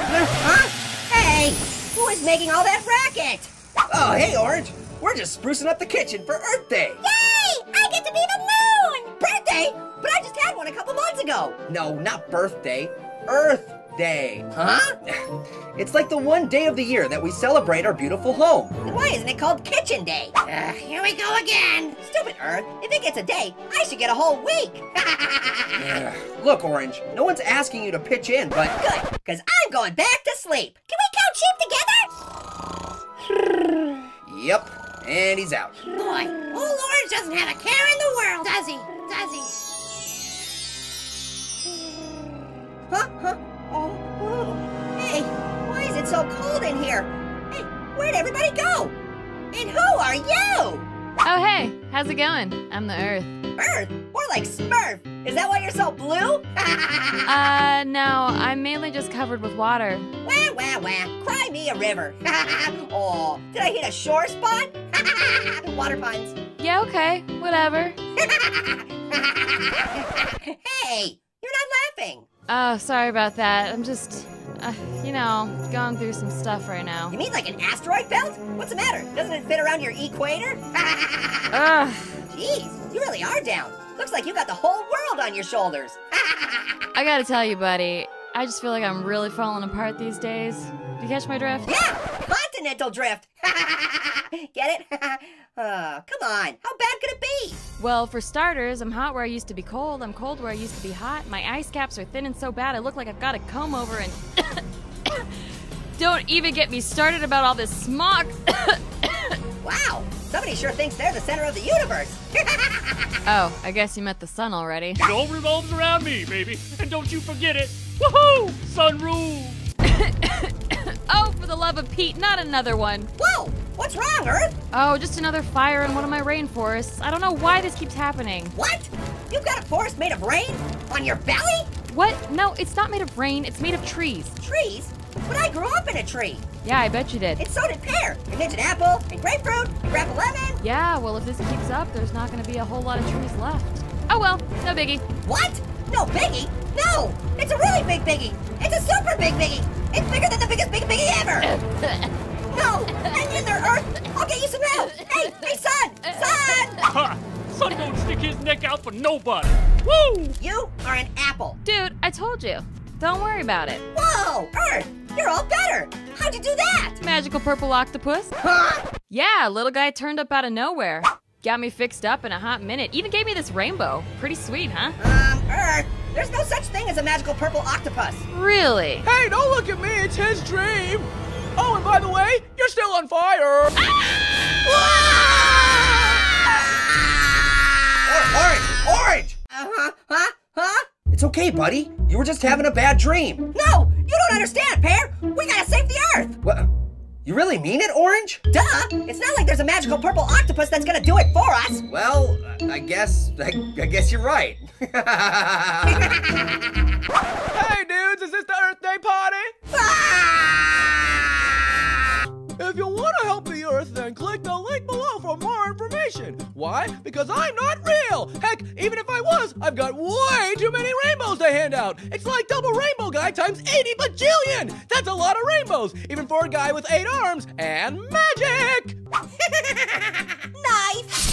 Huh? Hey, who is making all that racket? Oh, hey, Orange. We're just sprucing up the kitchen for Earth Day. Yay! I get to be the moon! Birthday? But I just had one a couple months ago. No, not birthday. Earth Day. Huh? It's like the one day of the year that we celebrate our beautiful home. Then why isn't it called Kitchen Day? Uh, here we go again. Stupid Earth. If it gets a day, I should get a whole week. Look, Orange, no one's asking you to pitch in, but Good, because I'm going back to sleep. Can we count sheep together? yep, and he's out. Boy, old Orange doesn't have a care in the world, so cold in here? Hey, where'd everybody go? And who are you? Oh, hey, how's it going? I'm the Earth. Earth? More like Smurf. Is that why you're so blue? Uh, no, I'm mainly just covered with water. Wah, wah, wah. Cry me a river. oh, did I hit a shore spot? Water puns. Yeah, okay, whatever. hey, you're not laughing. Oh, sorry about that. I'm just, uh, you know, going through some stuff right now. You mean like an asteroid belt? What's the matter? Doesn't it fit around your equator? Ugh. Jeez, you really are down. Looks like you got the whole world on your shoulders. I gotta tell you, buddy, I just feel like I'm really falling apart these days. Do you catch my drift? yeah, continental drift. Get it? Uh, come on, how bad could it be? Well, for starters, I'm hot where I used to be cold, I'm cold where I used to be hot, my ice caps are thin and so bad I look like I've got a comb over and. Don't even get me started about all this smog! Wow, somebody sure thinks they're the center of the universe. oh, I guess you met the sun already. It all revolves around me, baby. And don't you forget it. Woohoo! Sun rules! Oh, for the love of Pete, not another one. Whoa, what's wrong, Earth? Oh, just another fire in one of my rainforests. I don't know why this keeps happening. What? You've got a forest made of rain? On your belly? What? No, it's not made of rain, it's made of trees. Trees? But I grew up in a tree. Yeah, I bet you did. And so did pear, and mentioned apple, and grapefruit, and Grandpa Lemon. Yeah, well, if this keeps up, there's not gonna be a whole lot of trees left. Oh well, no biggie. What? No biggie? No! It's a really big biggie! It's a super big biggie! It's bigger than the biggest big biggie ever! no! Hang in there, Earth! I'll get you some help! Hey, hey, Sun! Sun! Ha! Sun don't stick his neck out for nobody. Woo! You are an apple. Dude, I told you. Don't worry about it. Whoa! Earth! You're all better! Magical purple octopus? Huh? Yeah, little guy turned up out of nowhere. Got me fixed up in a hot minute. Even gave me this rainbow. Pretty sweet, huh? Um, Earth, there's no such thing as a magical purple octopus. Really? Hey, don't look at me, it's his dream! Oh, and by the way, you're still on fire! Or- orange! Orange! Uh-huh, huh? Huh? It's okay, buddy. You were just having a bad dream. No! You don't understand, Pear! We gotta really mean it, Orange? Duh! It's not like there's a magical purple octopus that's gonna do it for us! Well, I guess I, I guess you're right. Hey, dudes, is this the Earth Day party? Ah! If you information. Why? Because I'm not real. Heck, even if I was, I've got way too many rainbows to hand out. It's like double rainbow guy times 80 bajillion. That's a lot of rainbows, even for a guy with eight arms and magic. Nice!